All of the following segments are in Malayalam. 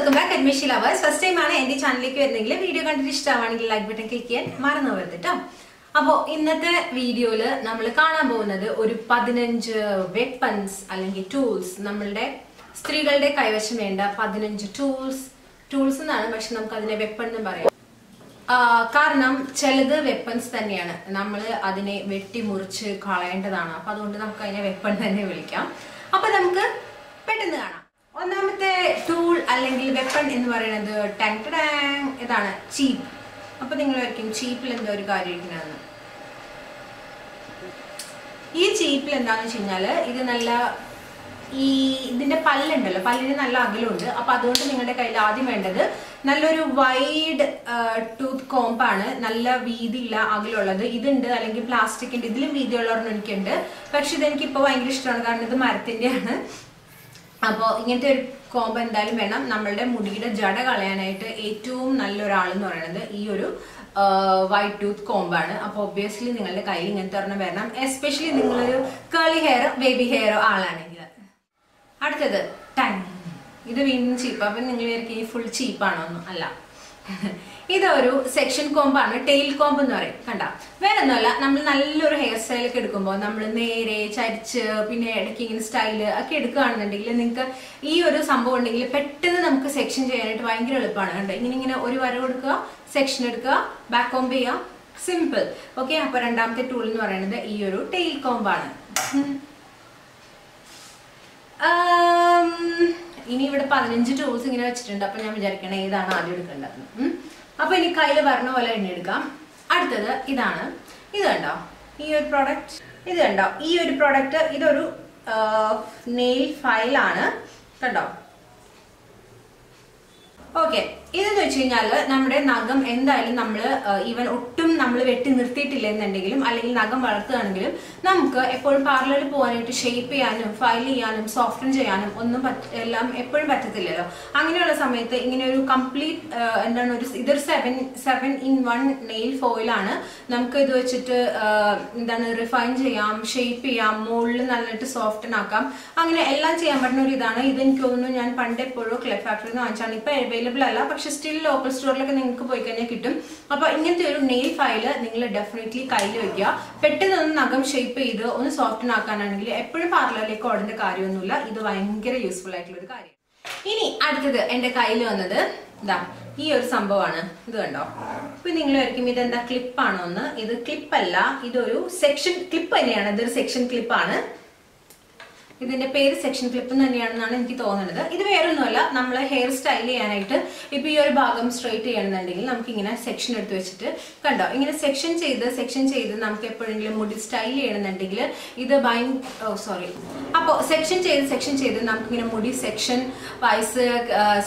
Welcome back admission lovers first time ആണ് എന്റെ ചാനലിലേക്ക് വരുന്നെങ്കിൽ വീഡിയോ കണ്ടിട്ട് ഇഷ്ടമാണെങ്കിൽ ലൈക്ക് ബട്ടൺ ക്ലിക്ക് ചെയ്യാൻ മറന്നു പോകരുത് കേട്ടോ അപ്പോൾ ഇന്നത്തെ വീഡിയോയിൽ നമ്മൾ കാണാൻ പോകുന്നത് ഒരു പതിനഞ്ച് വെപ്പൺസ് അല്ലെങ്കിൽ ടൂൾസ് നമ്മളുടെ സ്ത്രീകളുടെ കൈവശം വേണ്ട പതിനഞ്ച് ടൂൾസ് ടൂൾസ് എന്നാണ് പക്ഷെ നമുക്ക് അതിനെ വെപ്പൺ എന്ന് പറയാം. കാരണം ചിലത് വെപ്പൺസ് തന്നെയാണ്. നമ്മൾ അതിനെ വെട്ടിമുറിച്ച് കളയേണ്ടതാണ്. അപ്പൊ അതുകൊണ്ട് നമുക്ക് അതിനെ വെപ്പൺ തന്നെ വിളിക്കാം. അപ്പൊ നമുക്ക് പെട്ടെന്ന് കാണാം. ഒന്നാമത്തെ ടൂൾ അല്ലെങ്കിൽ വെപ്പൺ എന്ന് പറയുന്നത് ടാങ് ടാങ് ഇതാണ്. ചീപ്പ് അപ്പൊ നിങ്ങൾ വയ്ക്കും ചീപ്പിൽ എന്തോ ഒരു കാര്യം ഇരിക്കണമെന്ന് ഈ ചീപ്പിൽ എന്താണെന്ന് വെച്ച് കഴിഞ്ഞാൽ ഇത് നല്ല ഈ ഇതിന്റെ പല്ലുണ്ടല്ലോ. പല്ലിന് നല്ല അകലുണ്ട് അപ്പൊ അതുകൊണ്ട് നിങ്ങളുടെ കയ്യിൽ ആദ്യം വേണ്ടത് നല്ലൊരു വൈഡ് ടൂത്ത് കോമ്പാണ് നല്ല വീതിയുള്ള അകലുള്ളത്. ഇതുണ്ട് അല്ലെങ്കിൽ പ്ലാസ്റ്റിക്കിന്റെ ഇതിലും വീതിയുള്ളവരെണ്ണം എനിക്കുണ്ട്. പക്ഷെ ഇതെനിക്ക് ഇപ്പൊ ഭയങ്കര ഇഷ്ടമാണ്. കാരണം ഇത് മരത്തിന്റെയാണ്. അപ്പോൾ ഇങ്ങനത്തെ ഒരു കോമ്പ് എന്തായാലും വേണം. നമ്മളുടെ മുടിയുടെ ജട കളയാനായിട്ട് ഏറ്റവും നല്ലൊരാൾ എന്ന് പറയുന്നത് ഈ ഒരു വൈറ്റ് ടൂത്ത് കോമ്പാണ് അപ്പോൾ ഒബ്വിയസ്ലി നിങ്ങളുടെ കയ്യിൽ ഇങ്ങനത്തെ ഒരെണ്ണം വരണം. എസ്പെഷ്യലി നിങ്ങളൊരു കേളി ഹെയറോ ബേബി ഹെയറോ ആളാണെങ്കിൽ. അടുത്തത് ടൈം ഇത് വീണ്ടും ചീപ്പ് അപ്പം നിങ്ങൾ ഈ ഫുൾ ചീപ്പാണോ അല്ല. ഇതൊരു സെക്ഷൻ കോമ്പാണ് ടെയിൽ കോമ്പ് എന്ന് പറയും കണ്ട? വേറെ ഒന്നുമല്ല നമ്മൾ നല്ലൊരു ഹെയർ സ്റ്റൈലൊക്കെ എടുക്കുമ്പോൾ നമ്മൾ നേരെ ചരിച്ച് പിന്നെ ഇടയ്ക്ക് ഇങ്ങനെ സ്റ്റൈൽ ഒക്കെ എടുക്കുകയാണെന്നുണ്ടെങ്കിൽ നിങ്ങൾക്ക് ഈ ഒരു സംഭവം ഉണ്ടെങ്കിൽ പെട്ടെന്ന് നമുക്ക് സെക്ഷൻ ചെയ്യാനായിട്ട് ഭയങ്കര എളുപ്പമാണ് കണ്ടോ? ഇങ്ങനെ ഇങ്ങനെ ഒരു വര കൊടുക്കുക സെക്ഷൻ എടുക്കുക ബാക്ക് കോമ്പ് ചെയ്യുക സിമ്പിൾ ഓക്കെ അപ്പൊ രണ്ടാമത്തെ ടൂൾ എന്ന് പറയുന്നത് ഈ ഒരു ടെയിൽ ആം, ഇനി ഇവിടെ പതിനഞ്ച് ടൂൾസ് ഇങ്ങനെ വെച്ചിട്ടുണ്ട്. അപ്പൊ ഞാൻ വിചാരിക്കണം ഏതാണ് ആദ്യം എടുക്കേണ്ടത്. അപ്പോൾ അപ്പൊ ഇനി കയ്യിൽ പറഞ്ഞ പോലെ എണ്ണ എടുക്കാം. അടുത്തത് ഇതാണ്. ഇത് കണ്ടോ? ഈ ഒരു പ്രോഡക്റ്റ് ഇത് കണ്ടോ? ഈ ഒരു പ്രോഡക്റ്റ് ഇതൊരു നെയിൽ ഫയലാണ് കണ്ടോ? ഓക്കെ ഇതെന്ന് വെച്ച് കഴിഞ്ഞാൽ നമ്മുടെ നഖം എന്തായാലും നമ്മൾ ഈവൻ ഒട്ടും നമ്മൾ വെട്ടി നിർത്തിയിട്ടില്ല എന്നുണ്ടെങ്കിലും അല്ലെങ്കിൽ നഖം വളർത്തുകയാണെങ്കിലും നമുക്ക് എപ്പോഴും പാർലറിൽ പോകാനായിട്ട് ഷേപ്പ് ചെയ്യാനും ഫയൽ ചെയ്യാനും സോഫ്റ്റൻ ചെയ്യാനും ഒന്നും എല്ലാം എപ്പോഴും പറ്റത്തില്ലല്ലോ. അങ്ങനെയുള്ള സമയത്ത് ഇങ്ങനെ ഒരു കംപ്ലീറ്റ് എന്താണ് ഒരു ഇതൊരു seven seven in one nail ഫോയിലാണ് നമുക്ക് ഇത് വെച്ചിട്ട് എന്താണ് റിഫൈൻ ചെയ്യാം ഷേപ്പ് ചെയ്യാം മുകളിൽ നന്നായിട്ട് സോഫ്റ്റൻ ആക്കാം. അങ്ങനെ എല്ലാം ചെയ്യാൻ പറ്റുന്ന ഒരു ഇതാണ്. ഇത് എനിക്ക് തോന്നുന്നു ഞാൻ പണ്ട് എപ്പോഴും ക്ലെഫ് ഫാക്ടറിയിൽ നിന്ന് വാങ്ങിച്ചാണ് ഇപ്പൊ അവൈലബിൾ അല്ല. പക്ഷെ സ്റ്റിൽ ലോക്കൽ സ്റ്റോറിലൊക്കെ നിങ്ങൾക്ക് പോയി കഴിഞ്ഞാൽ കിട്ടും. അപ്പോൾ ഇങ്ങനത്തെ ഒരു നെയിൽ ഫയൽ നിങ്ങൾ ഡെഫിനറ്റ്ലി കയ്യിൽ വയ്ക്കുക പെട്ടെന്ന് ഒന്ന് നഖം ഷേപ്പ് ചെയ്ത് ഒന്ന് സോഫ്റ്റൻ ആക്കാനാണെങ്കിൽ എപ്പോഴും പാർലറിലേക്ക് ഓടേണ്ട കാര്യമൊന്നുമില്ല. ഇത് ഭയങ്കര യൂസ്ഫുൾ ആയിട്ടുള്ള ഒരു കാര്യം. ഇനി അടുത്തത് എന്റെ കയ്യിൽ വന്നത് ഇതാ ഈ ഒരു സംഭവമാണ്. ഇത് കണ്ടോ? ഇപ്പൊ നിങ്ങൾ വിചാരിക്കും ഇതെന്താ ക്ലിപ്പാണോ എന്ന്. ഇത് ക്ലിപ്പല്ല ഇതൊരു സെക്ഷൻ ക്ലിപ്പ് തന്നെയാണ്. ഇതൊരു സെക്ഷൻ ക്ലിപ്പാണ് ഇതിന്റെ പേര് സെക്ഷൻ ക്ലിപ്പ് തന്നെയാണെന്നാണ് എനിക്ക് തോന്നുന്നത്. ഇത് വേറൊന്നുമല്ല നമ്മൾ ഹെയർ സ്റ്റൈൽ ചെയ്യാനായിട്ട് ഇപ്പൊ ഈ ഒരു ഭാഗം സ്ട്രെയിറ്റ് ചെയ്യണമെന്നുണ്ടെങ്കിൽ നമുക്ക് ഇങ്ങനെ സെക്ഷൻ എടുത്ത് വെച്ചിട്ട് കണ്ടോ? ഇങ്ങനെ സെക്ഷൻ ചെയ്ത് സെക്ഷൻ ചെയ്ത് നമുക്ക് എപ്പോഴെങ്കിലും മുടി സ്റ്റൈൽ ചെയ്യണമെന്നുണ്ടെങ്കിൽ ഇത് ഭയ സോറി അപ്പോ സെക്ഷൻ ചെയ്ത് സെക്ഷൻ ചെയ്ത് നമുക്ക് ഇങ്ങനെ മുടി സെക്ഷൻ വൈസ്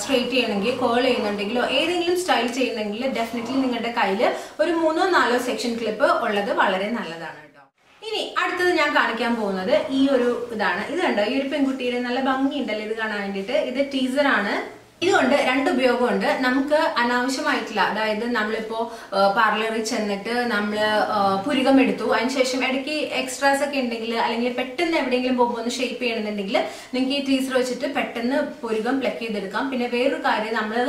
സ്ട്രെയിറ്റ് ചെയ്യണമെങ്കിൽ കോൾ ചെയ്യുന്നുണ്ടെങ്കിലോ ഏതെങ്കിലും സ്റ്റൈൽ ചെയ്യുന്നെങ്കിൽ ഡെഫിനറ്റ്ലി നിങ്ങളുടെ കയ്യിൽ ഒരു മൂന്നോ നാലോ സെക്ഷൻ ക്ലിപ്പ് ഉള്ളത് വളരെ നല്ലതാണ്. ഇനി അടുത്തത് ഞാൻ കാണിക്കാൻ പോകുന്നത് ഈ ഒരു ഇതാണ്. ഇത് കണ്ടോ? ഈ ഒരു പെൺകുട്ടിയുടെ നല്ല ഭംഗിയുണ്ടല്ലോ? ഇത് കാണാൻ വേണ്ടിയിട്ട്. ഇത് ടീസർ ആണ്. ഇതുകൊണ്ട് രണ്ട് ഉപയോഗമുണ്ട്. നമുക്ക് അനാവശ്യമായിട്ടില്ല. അതായത് നമ്മളിപ്പോ പാർലറിൽ ചെന്നിട്ട് നമ്മൾ പുരുകം എടുത്തു. അതിനുശേഷം ഇടയ്ക്ക് എക്സ്ട്രാസ് ഒക്കെ ഉണ്ടെങ്കിൽ അല്ലെങ്കിൽ പെട്ടെന്ന് എവിടെയെങ്കിലും പോകുമ്പോൾ ഒന്ന് ഷേപ്പ് ചെയ്യണമെന്നുണ്ടെങ്കിൽ നിങ്ങൾക്ക് ഈ ടീസർ വെച്ചിട്ട് പെട്ടെന്ന് പുരുകം പ്ലക്ക് ചെയ്തെടുക്കാം. പിന്നെ വേറൊരു കാര്യം നമ്മൾ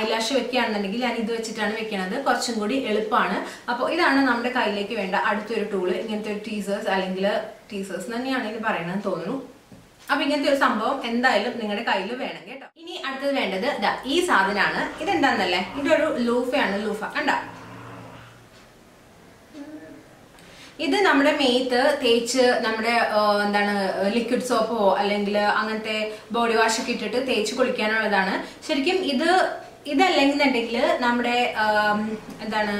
ഐലാഷ് വെക്കുകയാണെന്നുണ്ടെങ്കിൽ ഞാൻ ഇത് വെച്ചിട്ടാണ് വെക്കണത്. കുറച്ചും കൂടി എളുപ്പമാണ്. അപ്പോൾ ഇതാണ് നമ്മുടെ കയ്യിലേക്ക് വേണ്ട അടുത്തൊരു ടൂൾ ഇങ്ങനത്തെ ഒരു ടീസേഴ്സ് അല്ലെങ്കിൽ ടീസേഴ്സ് തന്നെയാണ് ഇത് പറയണമെന്ന് തോന്നുന്നു. അപ്പൊ ഇങ്ങനത്തെ ഒരു സംഭവം എന്തായാലും നിങ്ങളുടെ കയ്യിൽ വേണം കേട്ടോ. ഇനി അടുത്തത് വേണ്ടത് ഇതാ ഈ സാധനമാണ് ഇതെന്താന്നല്ലേ? ഒരു ലൂഫയാണ് ലൂഫ. കണ്ട? ഇത് നമ്മുടെ മേത്ത് തേച്ച് നമ്മുടെ എന്താണ് ലിക്വിഡ് സോപ്പോ അല്ലെങ്കിൽ അങ്ങനത്തെ ബോഡി വാഷ് ഒക്കെ ഇട്ടിട്ട് തേച്ച് കുളിക്കാനുള്ളതാണ്. ശരിക്കും ഇത് ഇതല്ലെന്നുണ്ടെങ്കിൽ നമ്മുടെ എന്താണ്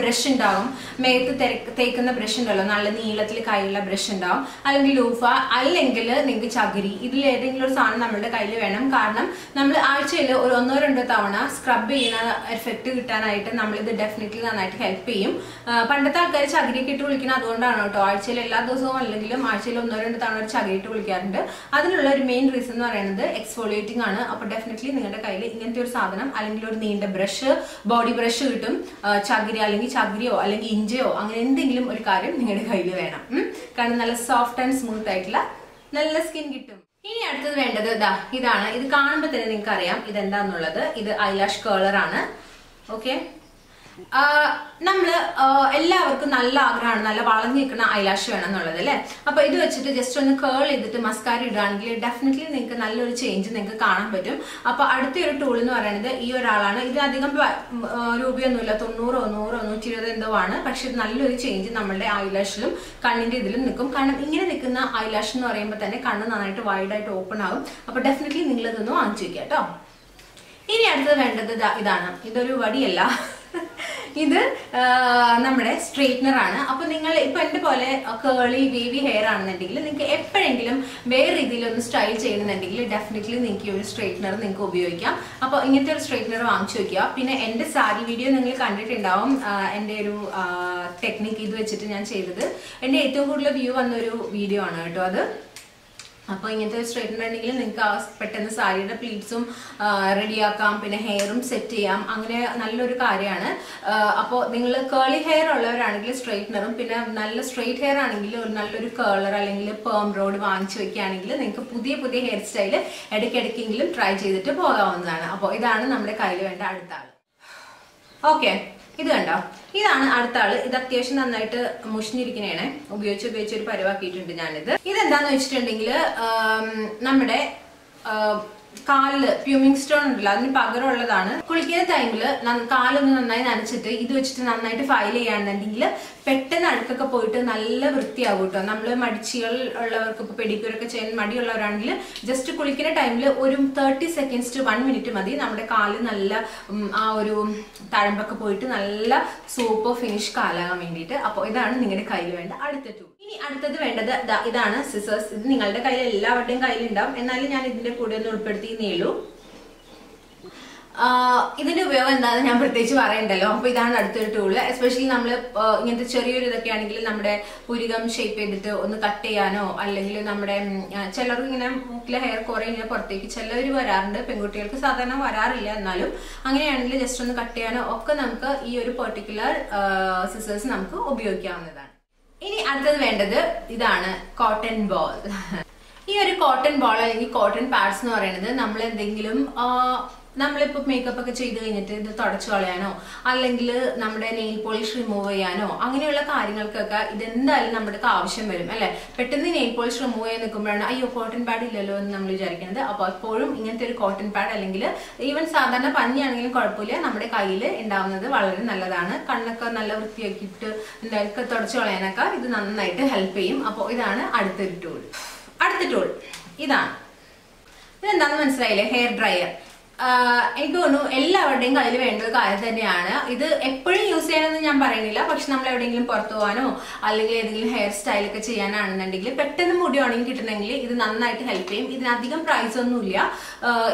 ബ്രഷ് ഉണ്ടാവും മേത്ത് തേക്കുന്ന ബ്രഷ് ഉണ്ടല്ലോ നല്ല നീളത്തിൽ കൈയുള്ള ബ്രഷ് ഉണ്ടാവും അല്ലെങ്കിൽ ലൂഫ അല്ലെങ്കിൽ നിങ്ങൾക്ക് ചകിരി. ഇതിൽ ഏതെങ്കിലും ഒരു സാധനം നമ്മളുടെ കയ്യിൽ വേണം. കാരണം നമ്മൾ ആഴ്ചയിൽ ഒരു ഒന്നോ രണ്ടോ തവണ സ്ക്രബ് ചെയ്യുന്ന എഫക്റ്റ് കിട്ടാനായിട്ട് നമ്മൾ ഇത് ഡെഫിനറ്റ്ലി നന്നായിട്ട് ഹെൽപ്പ് ചെയ്യും. പണ്ടത്തെ ആൾക്കാർ ചകിരിയൊക്കെ ഇട്ട് വിളിക്കുന്നത് അതുകൊണ്ടാണ് കേട്ടോ. ആഴ്ചയിൽ എല്ലാ ദിവസവും അല്ലെങ്കിലും ആഴ്ചയിൽ ഒന്നോ രണ്ടോ തവണ ഒരു ചകിരി ഇട്ട് വിളിക്കാറുണ്ട്. അതിനുള്ള ഒരു മെയിൻ റീസൺ എന്ന് പറയുന്നത് എക്സ്ഫോളിയേറ്റിംഗ് ആണ്. അപ്പോൾ ഡെഫിനറ്റ്ലി നിങ്ങളുടെ കയ്യിൽ ഇങ്ങനത്തെ ഒരു അല്ലെങ്കിൽ ഒരു നീണ്ട ബ്രഷ് ബോഡി ബ്രഷ് കിട്ടും. ചകിരി അല്ലെങ്കിൽ ചകിരിയോ അല്ലെങ്കിൽ ഇഞ്ചയോ അങ്ങനെ എന്തെങ്കിലും ഒരു കാര്യം നിങ്ങളുടെ കയ്യിൽ വേണം. കാരണം നല്ല സോഫ്റ്റ് ആൻഡ് സ്മൂത്ത് ആയിട്ടുള്ള നല്ല സ്കിൻ കിട്ടും. ഇനി അടുത്തത് വേണ്ടത് ഇതാ ഇതാണ്. ഇത് കാണുമ്പോൾ തന്നെ നിങ്ങൾക്ക് അറിയാം ഇതെന്താന്നുള്ളത്. ഇത് ഐലാഷ് കേളർ ആണ്. ഓക്കെ നമ്മൾ എല്ലാവർക്കും നല്ല ആഗ്രഹമാണ് നല്ല വളഞ്ഞു നിൽക്കുന്ന ഐലാഷ് വേണം എന്നുള്ളത് അല്ലേ? അപ്പൊ ഇത് വെച്ചിട്ട് ജസ്റ്റ് ഒന്ന് കേൾ ചെയ്തിട്ട് മസ്കാര ഇടുകയാണെങ്കിൽ ഡെഫിനറ്റ്ലി നിങ്ങൾക്ക് നല്ലൊരു ചേഞ്ച് നിങ്ങൾക്ക് കാണാൻ പറ്റും. അപ്പൊ അടുത്തൊരു ടൂൾ എന്ന് പറയുന്നത് ഈ ഒരാളാണ്. ഇതിനധികം രൂപയൊന്നുമില്ല. തൊണ്ണൂറോ നൂറോ നൂറ്റി ഇരുപത് എന്തോ ആണ്. പക്ഷെ ഇത് നല്ലൊരു ചേഞ്ച് നമ്മളുടെ ഐലാഷിലും കണ്ണിന്റെ ഇതിലും നിൽക്കും. കാരണം ഇങ്ങനെ നിൽക്കുന്ന ഐലാഷ് എന്ന് പറയുമ്പോൾ തന്നെ കണ്ണ് നന്നായിട്ട് വൈഡ് ആയിട്ട് ഓപ്പൺ ആകും അപ്പൊ ഡെഫിനറ്റ്ലി നിങ്ങൾ ഇതൊന്ന് വാങ്ങിച്ചു വെക്കുക കേട്ടോ. ഇനി അടുത്തത് വേണ്ടത് ഇതാണ്. ഇതൊരു വടിയല്ല. ഇത് നമ്മുടെ സ്ട്രെയിറ്റ്നർ ആണ്. അപ്പൊ നിങ്ങൾ ഇപ്പൊ എന്റെ പോലെ കേളി വേവി ഹെയർ ആണെന്നുണ്ടെങ്കിൽ നിങ്ങൾക്ക് എപ്പോഴെങ്കിലും വേറെ രീതിയിൽ ഒന്ന് സ്റ്റൈൽ ചെയ്യണമെന്നുണ്ടെങ്കിൽ ഡെഫിനറ്റ്ലി നിങ്ങൾക്ക് ഈ ഒരു സ്ട്രെയിറ്റ്നർ നിങ്ങൾക്ക് ഉപയോഗിക്കാം. അപ്പോൾ ഇങ്ങനത്തെ ഒരു സ്ട്രെയിറ്റ്നർ വാങ്ങിച്ചു വെക്കുക. പിന്നെ എന്റെ സാരി വീഡിയോ നിങ്ങൾ കണ്ടിട്ടുണ്ടാവും. എന്റെ ഒരു ടെക്നിക്ക് ഇത് വെച്ചിട്ട് ഞാൻ ചെയ്തത്. എന്റെ ഏറ്റവും കൂടുതൽ വ്യൂ വന്ന ഒരു വീഡിയോ ആണ് കേട്ടോ അത്. അപ്പോൾ ഇങ്ങനത്തെ സ്ട്രൈറ്റനർ ഉണ്ടെങ്കിൽ നിങ്ങൾക്ക് ആ പെട്ടെന്ന് സാരിയുടെ പ്ലീറ്റ്സും റെഡിയാക്കാം പിന്നെ ഹെയറും സെറ്റ് ചെയ്യാം. അങ്ങനെ നല്ലൊരു കാര്യമാണ്. അപ്പോൾ നിങ്ങൾ കേളി ഹെയർ ഉള്ളവരാണെങ്കിൽ സ്ട്രൈറ്റ്നറും പിന്നെ നല്ല സ്ട്രെയിറ്റ് ഹെയർ ആണെങ്കിൽ ഒരു നല്ലൊരു കേളർ അല്ലെങ്കിൽ പേം റോഡ് വാങ്ങിച്ചു വെക്കുകയാണെങ്കിൽ നിങ്ങൾക്ക് പുതിയ പുതിയ ഹെയർ സ്റ്റൈൽ ഇടയ്ക്കിടയ്ക്കെങ്കിലും ട്രൈ ചെയ്തിട്ട് പോകാവുന്നതാണ്. അപ്പോൾ ഇതാണ് നമ്മുടെ കയ്യിൽ വേണ്ട അടുത്ത ആൾ. ഓക്കെ ഇത് കണ്ടോ? ഇതാണ് അടുത്ത ആൾ. ഇത് അത്യാവശ്യം നന്നായിട്ട് മുഷിഞ്ഞിരിക്കണേണ്. ഉപയോഗിച്ച് ഉപയോഗിച്ച് ഒരു പരിവാക്കിയിട്ടുണ്ട് ഞാനിത്. ഇതെന്താന്ന് വെച്ചിട്ടുണ്ടെങ്കിൽ നമ്മുടെ കാലിൽ പ്യൂമിങ് സ്റ്റോൺ ഉണ്ടല്ലോ അതിന് പകരമുള്ളതാണ്. കുളിക്കുന്ന ടൈമിൽ കാലൊന്ന് നന്നായി നനച്ചിട്ട് ഇത് വെച്ചിട്ട് നന്നായിട്ട് ഫയൽ ചെയ്യുകയാണെന്നുണ്ടെങ്കിൽ പെട്ടെന്ന് അഴുക്കൊക്കെ പോയിട്ട് നല്ല വൃത്തിയാകും കേട്ടോ നമ്മൾ മടിച്ചികൾ ഉള്ളവർക്ക് ഇപ്പോൾ പെഡിക്യൂറൊക്കെ ചെയ്യാൻ മടിയുള്ളവരാണെങ്കിൽ ജസ്റ്റ് കുളിക്കുന്ന ടൈമിൽ ഒരു thirty seconds to one minute മതി. നമ്മുടെ കാൽ നല്ല ആ ഒരു തഴമ്പൊക്കെ പോയിട്ട് നല്ല സൂപ്പർ ഫിനിഷ് കാലാകാൻ വേണ്ടിയിട്ട്. അപ്പോൾ ഇതാണ് നിങ്ങളുടെ കയ്യിൽ വേണ്ട അടുത്ത ടൂ ഇനി അടുത്തത് വേണ്ടത് ഇതാണ് സിസേഴ്സ് ഇത് നിങ്ങളുടെ കയ്യിൽ എല്ലാവരുടെയും കയ്യിലുണ്ടാവും. എന്നാലും ഞാൻ ഇതിന്റെ കൂടെ ഒന്ന് ഉൾപ്പെടുത്തിയെന്നേ ഉള്ളൂ. ഇതിന്റെ ഉപയോഗം എന്താണെന്ന് ഞാൻ പ്രത്യേകിച്ച് പറയണ്ടല്ലോ. അപ്പൊ ഇതാണ് അടുത്തൊരു ടൂൾ എസ്പെഷ്യലി നമ്മൾ ഇങ്ങനത്തെ ചെറിയൊരു ഇതൊക്കെ ആണെങ്കിൽ നമ്മുടെ പുരികം ഷേപ്പ് ചെയ്തിട്ട് ഒന്ന് കട്ട് ചെയ്യാനോ അല്ലെങ്കിൽ നമ്മുടെ ചിലർക്ക് ഇങ്ങനെ മൂക്കിലെ ഹെയർ കുറെ ഇങ്ങനെ പുറത്തേക്ക് ചിലവർ വരാറുണ്ട്. പെൺകുട്ടികൾക്ക് സാധാരണ വരാറില്ല എന്നാലും. അങ്ങനെയാണെങ്കിൽ ജസ്റ്റ് ഒന്ന് കട്ട് ചെയ്യാനോ ഒക്കെ നമുക്ക് ഈ ഒരു പെർട്ടിക്കുലർ സിസേഴ്സ് നമുക്ക് ഉപയോഗിക്കാവുന്നതാണ്. ഇനി അടുത്തത് വേണ്ടത് ഇതാണ് കോട്ടൺ ബോൾ ഈ ഒരു കോട്ടൺ ബോൾ അല്ലെങ്കിൽ കോട്ടൺ പാഡ്സ് എന്ന് പറയുന്നത് നമ്മൾ എന്തെങ്കിലും നമ്മളിപ്പോ മേക്കപ്പ് ഒക്കെ ചെയ്ത് കഴിഞ്ഞിട്ട് ഇത് തുടച്ചു കളയാനോ അല്ലെങ്കിൽ നമ്മുടെ നെയിൽ പോളിഷ് റിമൂവ് ചെയ്യാനോ അങ്ങനെയുള്ള കാര്യങ്ങൾക്കൊക്കെ ഇതെന്തായാലും നമ്മുടെ ആവശ്യം വരും അല്ലെ? പെട്ടെന്ന് നെയിൽ പോളിഷ് റിമൂവ് ചെയ്യാൻ നിൽക്കുമ്പോഴാണ് അയ്യോ കോട്ടൺ പാഡ് ഇല്ലല്ലോ എന്ന് നമ്മൾ വിചാരിക്കുന്നത്. അപ്പോൾ എപ്പോഴും ഇങ്ങനത്തെ ഒരു കോട്ടൺ പാഡ് അല്ലെങ്കിൽ ഈവൻ സാധാരണ പഞ്ഞിയാണെങ്കിലും കുഴപ്പമില്ല നമ്മുടെ കയ്യിൽ ഉണ്ടാവുന്നത് വളരെ നല്ലതാണ്. കണ്ണൊക്കെ നല്ല വൃത്തിയാക്കിയിട്ട് എന്തായാലും തുടച്ചു കളയാനൊക്കെ ഇത് നന്നായിട്ട് ഹെൽപ്പ് ചെയ്യും. അപ്പോൾ ഇതാണ് അടുത്തൊരു ടൂൾ അടുത്ത ടൂൾ ഇതാണ്. ഇതെന്താണെന്ന് മനസ്സിലായില്ലേ? ഹെയർ ഡ്രയർ എനിക്ക് തോന്നുന്നു എല്ലാവരുടെയും കയ്യിൽ വേണ്ട ഒരു കാര്യം തന്നെയാണ്. ഇത് എപ്പോഴും യൂസ് ചെയ്യണമെന്ന് ഞാൻ പറയുന്നില്ല. പക്ഷെ നമ്മൾ എവിടെയെങ്കിലും പുറത്തു പോകാനോ അല്ലെങ്കിൽ ഏതെങ്കിലും ഹെയർ സ്റ്റൈലൊക്കെ ചെയ്യാനാണെന്നുണ്ടെങ്കിൽ പെട്ടെന്ന് മുടി ഉണങ്ങി കിട്ടണമെങ്കിൽ ഇത് നന്നായിട്ട് ഹെൽപ്പ് ചെയ്യും. ഇതിനധികം പ്രൈസ് ഒന്നുമില്ല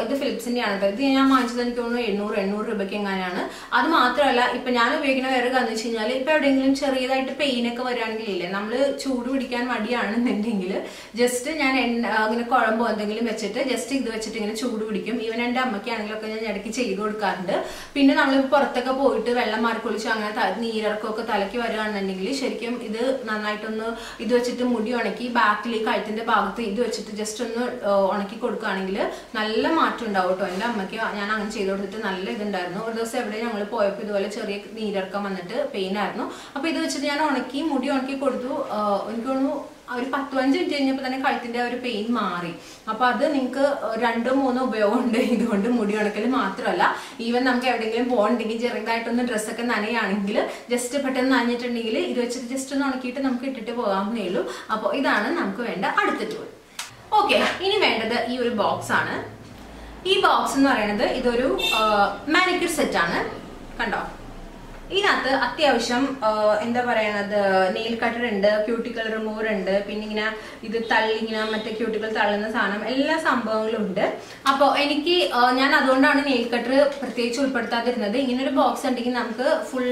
ഇത് ഫിലിപ്സിന്റെ ആണ് ഇത് ഞാൻ വാങ്ങിച്ചത് എനിക്ക് തോന്നുന്നു എണ്ണൂറ് എണ്ണൂറ് രൂപയ്ക്ക് എങ്ങനെയാണ് അത് മാത്രമല്ല ഇപ്പൊ ഞാൻ ഉപയോഗിക്കുന്ന വേറെ കാര്യം വെച്ച് കഴിഞ്ഞാൽ ഇപ്പൊ എവിടെയെങ്കിലും ചെറിയതായിട്ട് പെയിൻ ഒക്കെ വരികയാണെങ്കിൽ ഇല്ലേ നമ്മൾ ചൂട് പിടിക്കാൻ മടിയാണെന്നുണ്ടെങ്കിൽ ജസ്റ്റ് ഞാൻ ഇങ്ങനെ കുഴമ്പോ എന്തെങ്കിലും വെച്ചിട്ട് ജസ്റ്റ് ഇത് വെച്ചിട്ട് ഇങ്ങനെ ചൂട് പിടിക്കും. ഈവൻ എന്റെ അമ്മയ്ക്കാണെങ്കിലൊക്കെ ഞാൻ ഇടയ്ക്ക് ചെയ്ത് കൊടുക്കാറുണ്ട്. പിന്നെ നമ്മൾ പുറത്തൊക്കെ പോയിട്ട് വെള്ളം മാറിക്കൊളിച്ച് അങ്ങനെ നീരിറക്കമൊക്കെ തലയ്ക്ക് വരികയാണെന്നുണ്ടെങ്കിൽ ശരിക്കും ഇത് നന്നായിട്ടൊന്ന് ഇത് വെച്ചിട്ട് മുടി ഉണക്കി ബാക്കിൽ കഴുത്തിന്റെ ഭാഗത്ത് ഇത് വെച്ചിട്ട് ജസ്റ്റ് ഒന്ന് ഉണക്കി കൊടുക്കുകയാണെങ്കിൽ നല്ല മാറ്റം ഉണ്ടാവും കേട്ടോ എന്റെ അമ്മയ്ക്ക് ഞാൻ അങ്ങനെ ചെയ്ത് കൊടുത്തിട്ട് നല്ല ഇതുണ്ടായിരുന്നു. ഒരു ദിവസം എവിടെ ഞങ്ങൾ പോയപ്പോൾ ഇതുപോലെ ചെറിയ നീരിറക്കം വന്നിട്ട് പെയിൻ ആയിരുന്നു. അപ്പോൾ ഇത് വെച്ചിട്ട് ഞാൻ ഉണക്കി മുടി ഉണക്കി കൊടുത്തു. എനിക്ക് തോന്നുന്നു ഒരു പത്ത് പതിനഞ്ച് മിനിറ്റ് കഴിഞ്ഞപ്പോൾ തന്നെ കഴുത്തിന്റെ ഒരു പെയിൻ മാറി. അപ്പോൾ അത് നിങ്ങൾക്ക് രണ്ടോ മൂന്നോ ഉപയോഗമുണ്ട്. ഇതുകൊണ്ട് മുടി ഉണക്കൽ മാത്രമല്ല ഈവൻ നമുക്ക് എവിടെയെങ്കിലും പോകണമെങ്കിൽ ചെറുതായിട്ടൊന്ന് ഡ്രസ്സൊക്കെ നനയാണെങ്കിൽ ജസ്റ്റ് പെട്ടെന്ന് നനഞ്ഞിട്ടുണ്ടെങ്കിൽ ഇത് വെച്ചിട്ട് ജസ്റ്റ് ഒന്ന് ഉണക്കിയിട്ട് നമുക്ക് ഇട്ടിട്ട് പോകാവുന്നേ ഉള്ളൂ. അപ്പോൾ ഇതാണ് നമുക്ക് വേണ്ട അടുത്ത ടൂൾ ഓക്കെ ഇനി വേണ്ടത് ഈ ഒരു ബോക്സ് ആണ്. ഈ ബോക്സ് എന്ന് പറയുന്നത് ഇതൊരു മാനിക്യൂർ സെറ്റ് ആണ്. കണ്ടോ? ഇതിനകത്ത് അത്യാവശ്യം എന്താ പറയണത് നെയിൽ കട്ടർ ഉണ്ട് ക്യൂട്ടിക്കൽ റിമൂവർ ഉണ്ട് പിന്നെ ഇങ്ങനെ ഇത് തള്ളി ഇങ്ങനെ മറ്റേ ക്യൂട്ടിക്കൽ തള്ളുന്ന സാധനം എല്ലാ സംഭവങ്ങളും ഉണ്ട്. അപ്പോൾ എനിക്ക് ഞാൻ അതുകൊണ്ടാണ് നെയിൽ കട്ടർ പ്രത്യേകിച്ച് ഉൾപ്പെടുത്താതിരുന്നത്. ഇങ്ങനെ ഒരു ബോക്സ് ഉണ്ടെങ്കിൽ നമുക്ക് ഫുൾ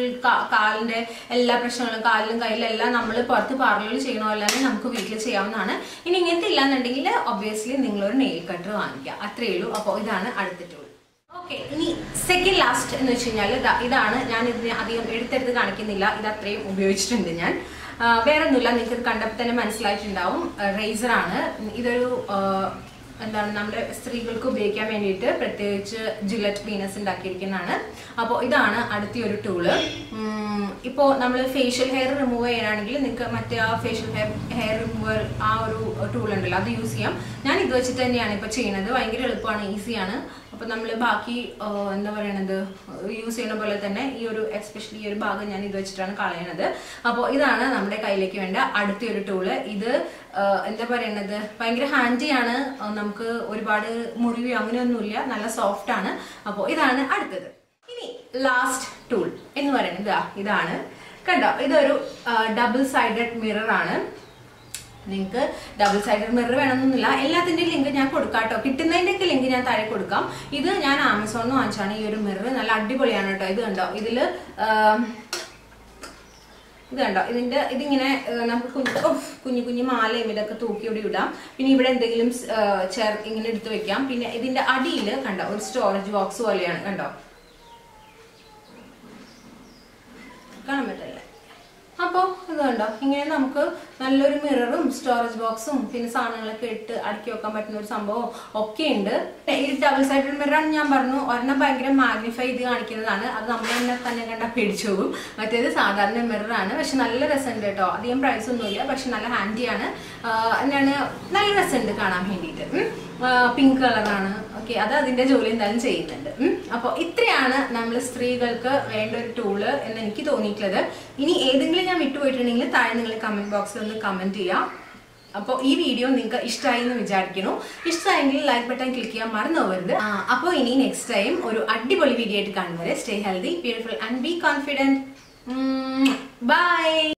കാലിന്റെ എല്ലാ പ്രശ്നങ്ങളും കാലിലും കയ്യിലും എല്ലാം നമ്മൾ പുറത്ത് പാർലറിൽ ചെയ്യണോ അല്ലാതെ നമുക്ക് വീട്ടിൽ ചെയ്യാവുന്നതാണ്. ഇനി ഇങ്ങനത്തെ ഇല്ലാന്നുണ്ടെങ്കിൽ ഒബ്വിയസ്ലി നിങ്ങളൊരു നെയിൽ കട്ടർ വാങ്ങിക്കുക. അത്രയേ ഉള്ളൂ. അപ്പോൾ ഇതാണ് അടുത്ത ടൂൾ ഓക്കെ ഇനി സെക്കൻഡ് ലാസ്റ്റ് എന്ന് വെച്ച് കഴിഞ്ഞാൽ ഇതാണ് ഞാൻ ഇതിന് അധികം എടുത്തെടുത്ത് കാണിക്കുന്നില്ല. ഇത് അത്രയും ഉപയോഗിച്ചിട്ടുണ്ട് ഞാൻ. വേറെ ഒന്നുമില്ല നിങ്ങൾക്ക് ഇത് കണ്ടപ്പോൾ തന്നെ മനസ്സിലായിട്ടുണ്ടാവും. റേസർ ആണ്. ഇതൊരു എന്താണ് നമ്മുടെ സ്ത്രീകൾക്ക് ഉപയോഗിക്കാൻ വേണ്ടിയിട്ട് പ്രത്യേകിച്ച് ജില്ലറ്റ് വീനസ് ഉണ്ടാക്കിയിരിക്കുന്നതാണ്. അപ്പോൾ ഇതാണ് അടുത്ത ഒരു ടൂൾ ഇപ്പോൾ നമ്മൾ ഫേഷ്യൽ ഹെയർ റിമൂവ് ചെയ്യാനാണെങ്കിൽ നിങ്ങൾക്ക് മറ്റേ ആ ഫേഷ്യൽ ഹെയർ ഹെയർ റിമൂവർ ആ ഒരു ടൂൾ ഉണ്ടല്ലോ. അത് യൂസ് ചെയ്യാം. ഞാൻ ഇത് വെച്ചിട്ട് തന്നെയാണ് ഇപ്പോൾ ചെയ്യുന്നത്. ഭയങ്കര എളുപ്പമാണ് ഈസിയാണ് അപ്പോൾ നമ്മൾ ബാക്കി എന്താ പറയണത് യൂസ് ചെയ്യുന്ന പോലെ തന്നെ ഈ ഒരു എസ്പെഷ്യലി ഈ ഒരു ഭാഗം ഞാൻ ഇത് വെച്ചിട്ടാണ് കളയണത്. അപ്പോൾ ഇതാണ് നമ്മുടെ കയ്യിലേക്ക് വേണ്ട അടുത്ത ഒരു ടൂൾ ഇത് എന്താ പറയണത് ഭയങ്കര ഹാൻഡിയാണ് നമുക്ക് ഒരുപാട് മുറിവ് അങ്ങനെയൊന്നുമില്ല. നല്ല സോഫ്റ്റ് ആണ്. അപ്പോൾ ഇതാണ് അടുത്തത്. ഇനി ലാസ്റ്റ് ടൂൾ എന്ന് പറയുന്നത് ഇതാ ഇതാണ്. കണ്ടോ? ഇതൊരു ഡബിൾ സൈഡഡ് മിറർ ആണ്. നിങ്ങൾക്ക് ഡബിൾ സൈഡഡ് മിറർ വേണമെന്നൊന്നുമില്ല. എല്ലാത്തിന്റെയും ലിങ്ക് ഞാൻ കൊടുക്കാം കേട്ടോ കിട്ടുന്നതിന്റെയൊക്കെ ലിങ്ക് ഞാൻ താഴെ കൊടുക്കാം. ഇത് ഞാൻ ആമസോണിൽ വാങ്ങിച്ചാണ് ഈ ഒരു മിറർ നല്ല അടിപൊളിയാണ് കേട്ടോ ഇത് കണ്ടോ? ഇതിൽ ഇത് കണ്ടോ? ഇതിന്റെ ഇതിങ്ങനെ നമുക്ക് കുഞ്ഞു കുഞ്ഞു കുഞ്ഞു മാലയും ഇതൊക്കെ തൂക്കി ഇവിടെ ഇടാം. പിന്നെ ഇവിടെ എന്തെങ്കിലും ചേർ ഇങ്ങനെ എടുത്ത് വെക്കാം. പിന്നെ ഇതിന്റെ അടിയിൽ കണ്ടോ? ഒരു സ്റ്റോറേജ് ബോക്സ് പോലെയാണ്. കണ്ടോ? കാണാൻ പറ്റില്ല അപ്പോൾ ഇത് കണ്ടോ? ഇങ്ങനെ നമുക്ക് നല്ലൊരു മിററും സ്റ്റോറേജ് ബോക്സും പിന്നെ സാധനങ്ങളൊക്കെ ഇട്ട് അടുക്കി വെക്കാൻ പറ്റുന്ന ഒരു സംഭവം ഒക്കെ ഉണ്ട്. ഈ ഡബിൾ സൈഡഡ് മിററാണ് ഞാൻ പറഞ്ഞു. ഒരെണ്ണം ഭയങ്കര മാഗ്നിഫൈ ചെയ്ത് കാണിക്കുന്നതാണ്. അത് നമ്മൾ തന്നെ തന്നെ കണ്ടാൽ പേടിച്ചു പോകും. മറ്റേത് സാധാരണ മിററാണ് പക്ഷെ നല്ല രസമുണ്ട് കേട്ടോ. അധികം പ്രൈസ് ഒന്നുമില്ല പക്ഷെ നല്ല ഹാൻഡിയാണ് എന്നാണ് നല്ല രസമുണ്ട് കാണാൻ വേണ്ടിയിട്ട്. പിങ്ക് കളറാണ് ഓക്കെ അത് അതിന്റെ ജോലി എന്തായാലും ചെയ്യുന്നുണ്ട്. അപ്പോൾ ഇത്രയാണ് നമ്മൾ സ്ത്രീകൾക്ക് വേണ്ട ഒരു ടൂൾ എന്ന് എനിക്ക് തോന്നിയിട്ടുള്ളത്. ഇനി ഏതെങ്കിലും ഞാൻ വിട്ടുപോയിട്ടുണ്ടെങ്കിൽ താഴെ നിങ്ങൾ കമന്റ് ബോക്സിൽ ഒന്ന് കമന്റ് ചെയ്യാം. അപ്പോൾ ഈ വീഡിയോ നിങ്ങൾക്ക് ഇഷ്ടമായി എന്ന് വിചാരിക്കുന്നു. ഇഷ്ടമായെങ്കിൽ ലൈക്ക് ബട്ടൺ ക്ലിക്ക് ചെയ്യാൻ മറന്നു പോകരുത്. അപ്പോൾ ഇനി നെക്സ്റ്റ് ടൈം ഒരു അടിപൊളി വീഡിയോ ആയിട്ട് കാണുന്നവരെ stay healthy beautiful and be confident bye